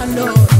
I know.